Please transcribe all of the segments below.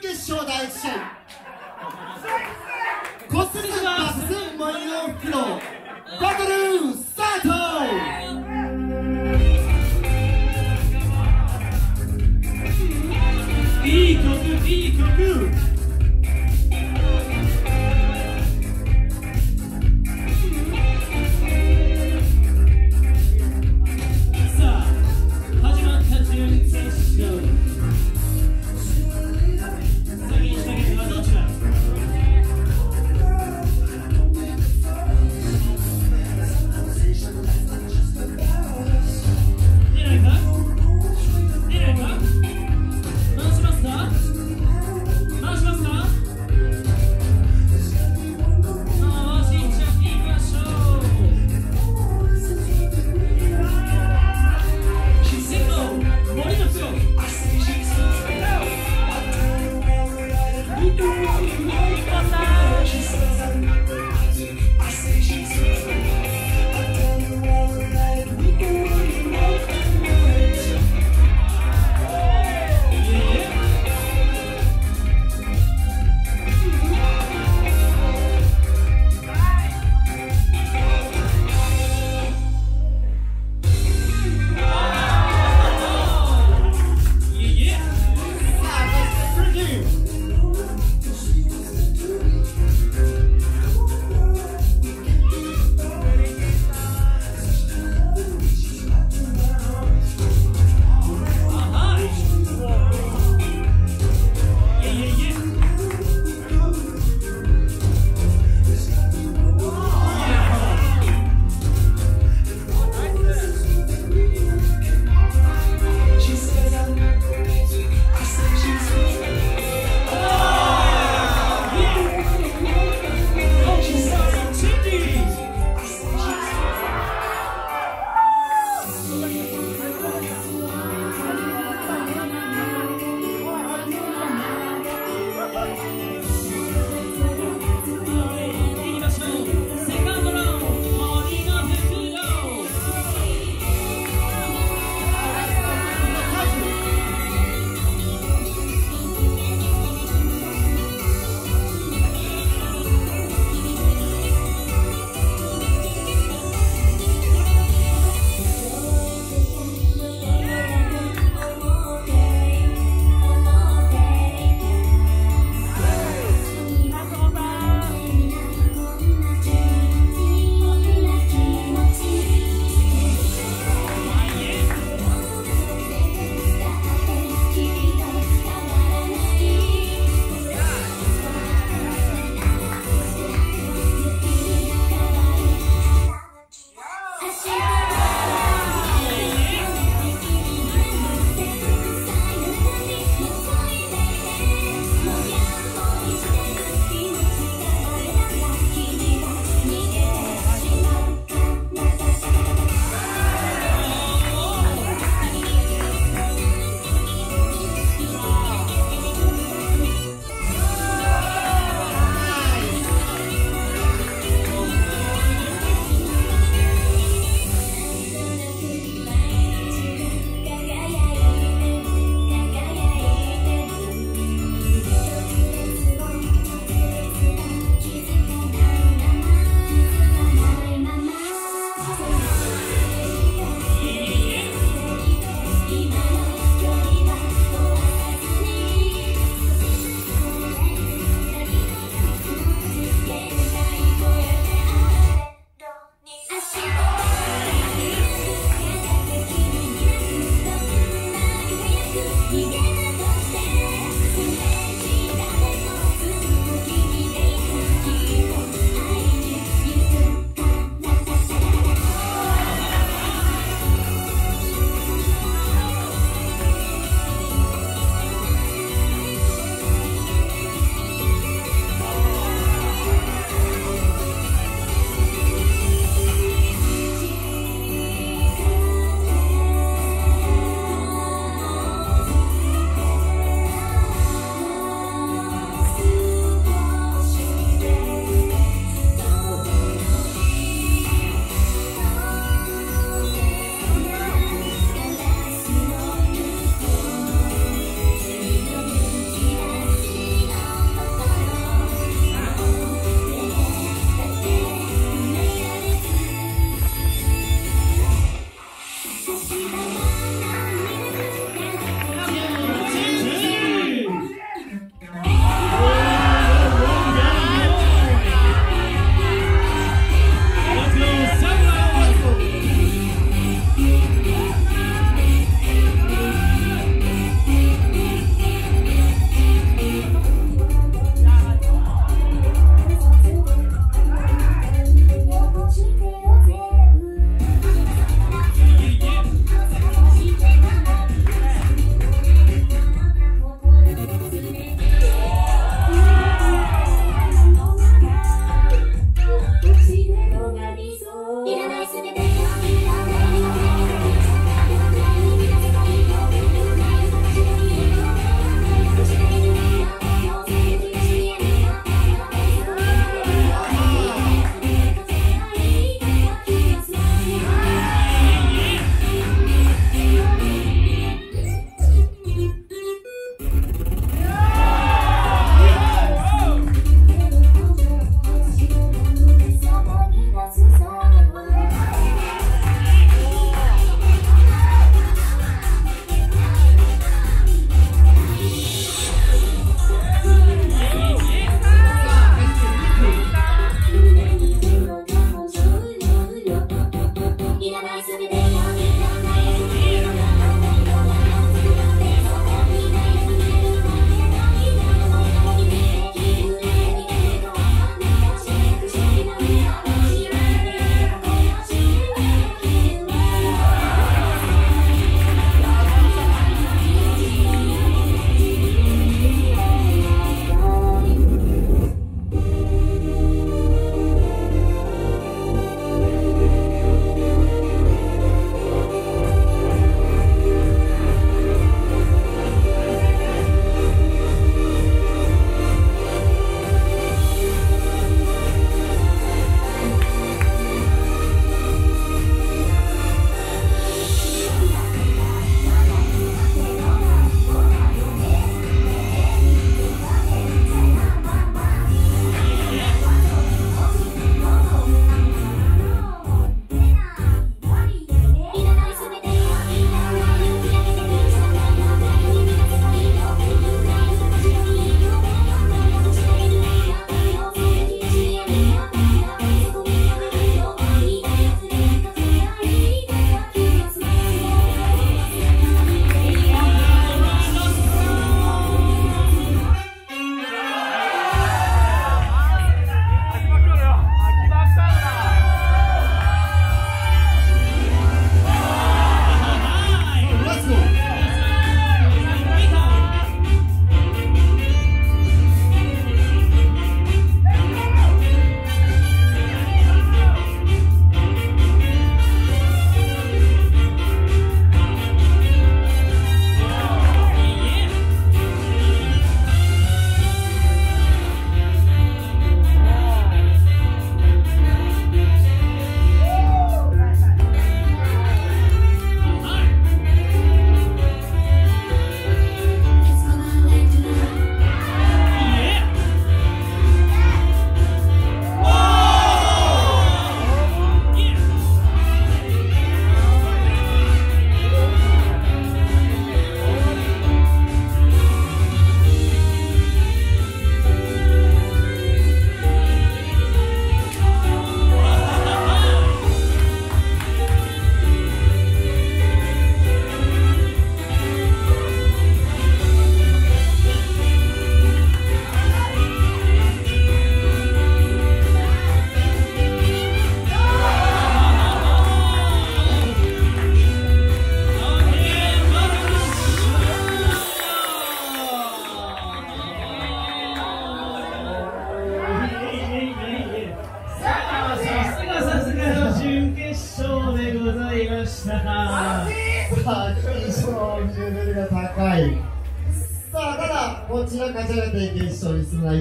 決勝第1試合コスミバスマイオフクロバトル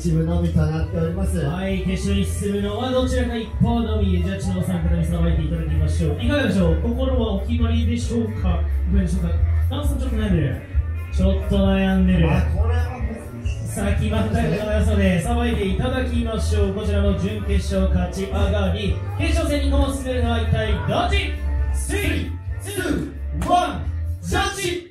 一部のみとなっておりますはい、決勝に進むのはどちらか一方のみ、ジャッジのお三方にさばいていただきましょう。いかがでしょう心はお決まりでしょうか？いかがでしょうかダンさんちょっと悩んでる。ちょっと悩んでる。あこれはさあ、決まったようなそで、さばいていただきましょう。こちらの準決勝勝ち上がり、決勝戦に駒を進めるのは一体どっち ?3、2、1、ジャッジ